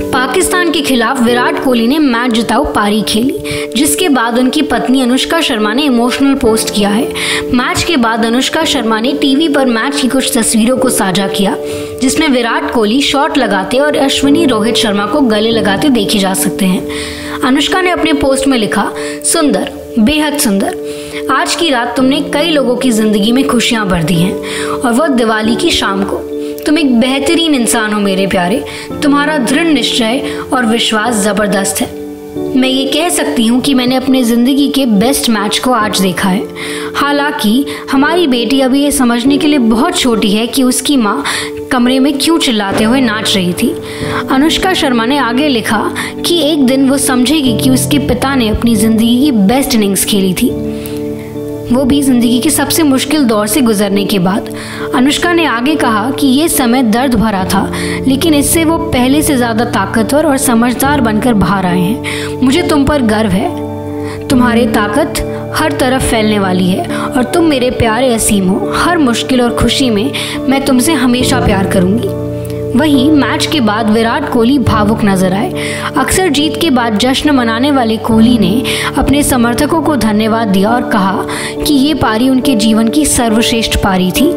पाकिस्तान के खिलाफ विराट कोहली ने मैच जिताऊ पारी खेली, जिसके बाद उनकी पत्नी अनुष्का शर्मा ने इमोशनल पोस्ट किया है। मैच के बाद अनुष्का शर्मा ने टीवी पर मैच की कुछ तस्वीरों को साझा किया, जिसमें विराट कोहली शॉट लगाते और अश्विनी रोहित शर्मा को गले लगाते देखे जा सकते हैं। अनुष्का ने अपने पोस्ट में लिखा, सुंदर, बेहद सुंदर। आज की रात तुमने कई लोगों की ज़िंदगी में खुशियाँ भर दी हैं, और वह दिवाली की शाम को तुम एक बेहतरीन इंसान हो मेरे प्यारे। तुम्हारा दृढ़ निश्चय और विश्वास ज़बरदस्त है। मैं ये कह सकती हूँ कि मैंने अपने ज़िंदगी के बेस्ट मैच को आज देखा है। हालाँकि, हमारी बेटी अभी ये समझने के लिए बहुत छोटी है कि उसकी माँ कमरे में क्यों चिल्लाते हुए नाच रही थी। अनुष्का शर्मा ने आगे लिखा कि एक दिन वो समझेगी कि उसके पिता ने अपनी ज़िंदगी की बेस्ट इनिंग्स खेली थी। वो भी ज़िंदगी के सबसे मुश्किल दौर से गुजरने के बाद। अनुष्का ने आगे कहा कि ये समय दर्द भरा था, लेकिन इससे वो पहले से ज़्यादा ताकतवर और समझदार बनकर बाहर आए हैं। मुझे तुम पर गर्व है। तुम्हारी ताकत हर तरफ़ फैलने वाली है और तुम मेरे प्यारे असीम हो। हर मुश्किल और खुशी में मैं तुमसे हमेशा प्यार करूँगी। वहीं मैच के बाद विराट कोहली भावुक नज़र आए। अक्सर जीत के बाद जश्न मनाने वाले कोहली ने अपने समर्थकों को धन्यवाद दिया और कहा कि ये पारी उनके जीवन की सर्वश्रेष्ठ पारी थी।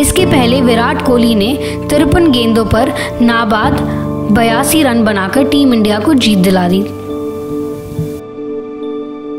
इसके पहले विराट कोहली ने तिरपन गेंदों पर नाबाद बयासी रन बनाकर टीम इंडिया को जीत दिला दी।